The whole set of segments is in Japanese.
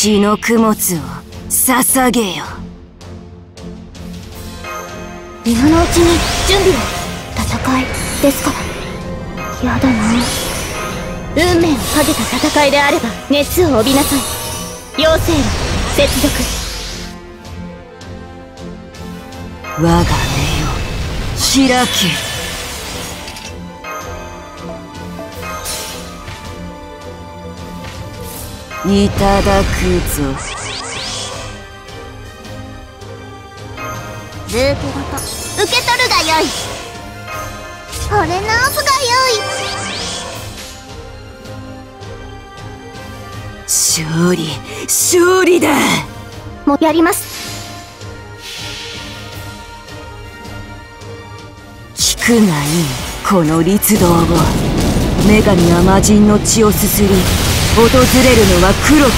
血の供物を捧げよ。今のうちに準備を。戦いですから。やだな。運命をかけた戦いであれば熱を帯びなさい。妖精は接続。我が目よ開けいただくぞ。ループごと受け取るがよい。惚れ直すがよい。勝利勝利だ。もうやります。聞くがいいこの律動を。女神は魔人の血をすすり訪れるのは黒き時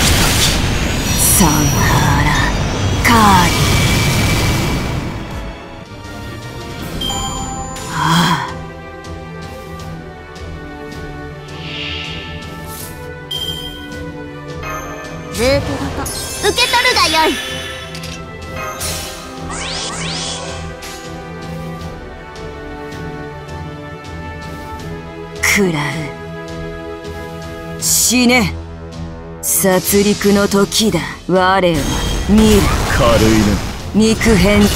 サンハラカーリああループごと受け取るがよい。食らう。死ね。殺戮の時だ。我は見る軽いね。肉変態。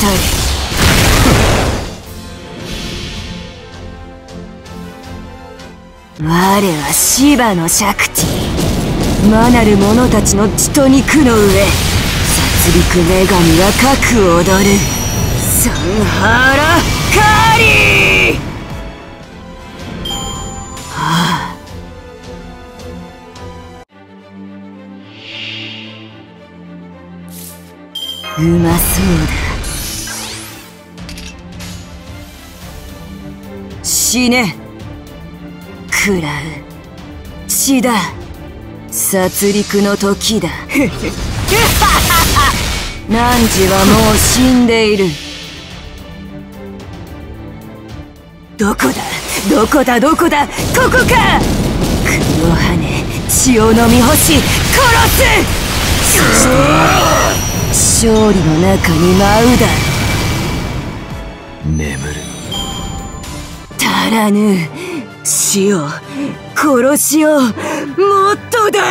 我はシバのシャクティ魔なる者たちの血と肉の上。殺戮女神は核踊る。サンハラカーリーうまそうだ。死ね。食らう。血だ。殺戮の時だ。汝はもう死んでいる。どこだ？どこだ？どこだ？ここか！黒羽血を飲み干し殺す！そ勝利の中に舞うだ眠る。足らぬ。死を殺しをもっとだ